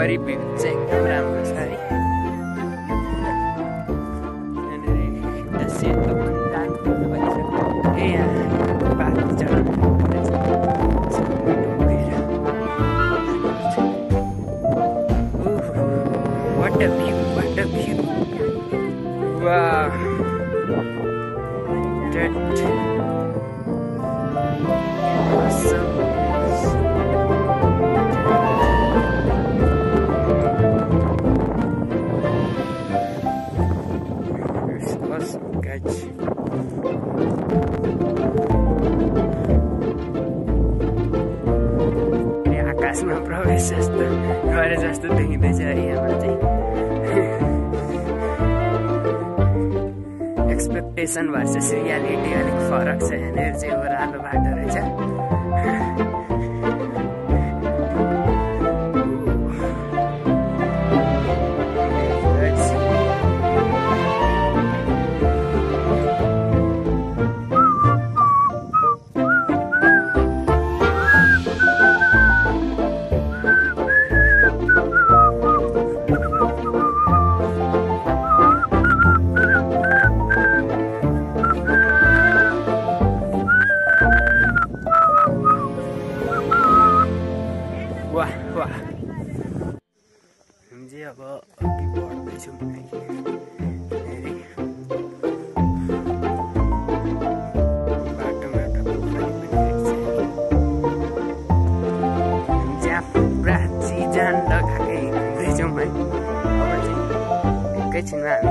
Fairy Pizza program. What a view, what a view. Wow. That awesome. अनि आकाशमा प्रवेश जस्तो गरे जस्तो देखिँदैछ है यहाँबाट चाहिँ एक्सपेक्टेसन भर्सेस रियालिटी अलिक फरक छ यहाँनिर चाहिँ ओह्रालो बाटो रहेछ हामी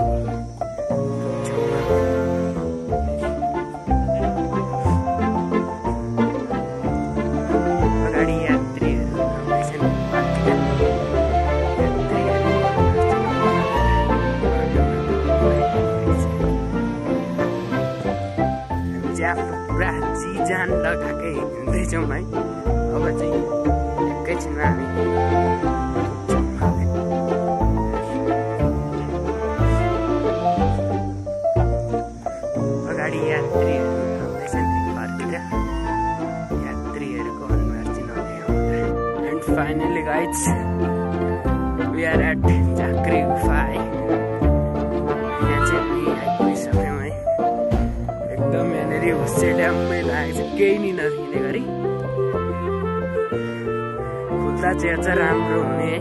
चाहिँ आफ्नो पुरा चिजान लगाएकै हिँड्दैछौँ है अब चाहिँ एकैछिनमा हामी झाँक्री गुफा है यहाँ चाहिँ आइपुगिसक्यौँ है एकदम यहाँनिर हुस्से ड्याममै लागेको नि गरी खुल्दा चाहिँ अझ राम्रो हुने है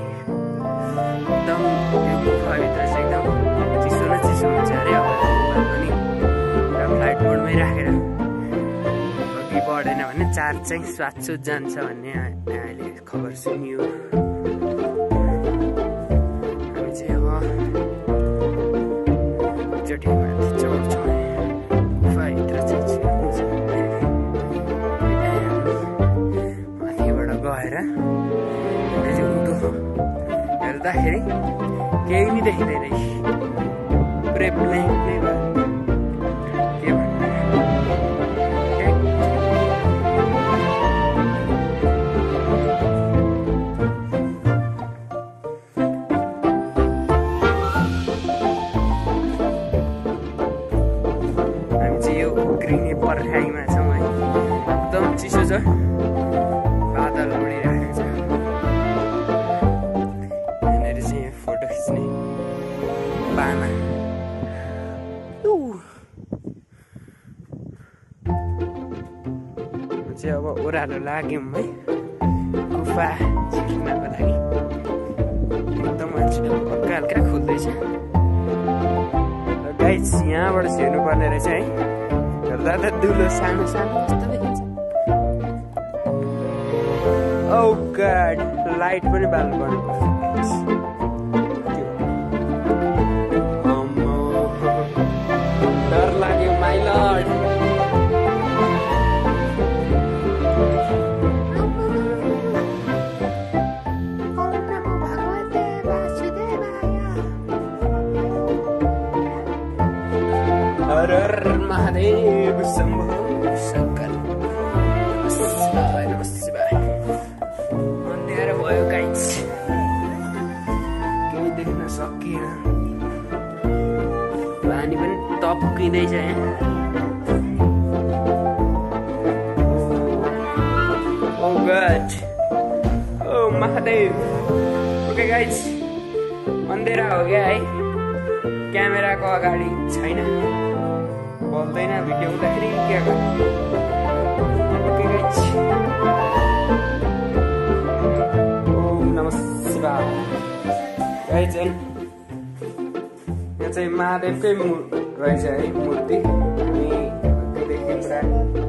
एकदम यो चाहिँ एकदम चिसो न चिसो हुन्छ अब फ्लाइट राखेर अघि बढेन भने चार्ज चाहिँ सातसुत जान्छ भन्ने अहिले खबर सुनियो हेर्दाखेरि केही नि देखिँदैन पुरै ब्ल्याङ्क ओह्रालो लाग्यौँ है गुफा छिर्नको लागि एकदम हल्का हल्का खुल्दैछ गाइस यहाँबाट छिर्नु पर्ने रहेछ है त दुलो सानो सानो जस्तो देखिन्छ औ गाड लाइट पनि बाल्नु पर्ने यहाँ ओ गड ओ महादेव। अन्धेरा हो क्या है। क्यामेराको अगाडि छैन। बोल्दैन भिडियो हुँदाखेरि के ओम गाइज यहाँ चाहिँ महादेवकै राजाई मूर्ती मूर्ति ते देखील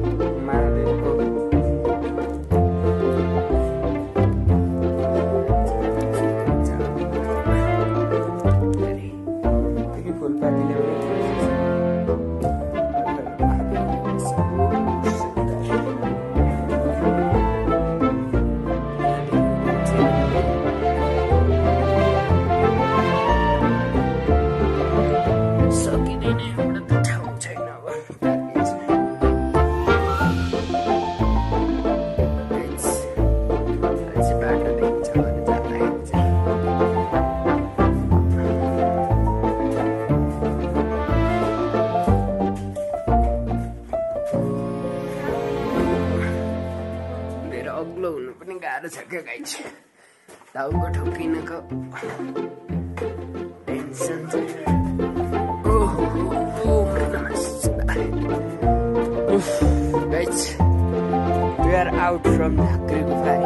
सारा सके गाइस ठोकी tension we are out from the creek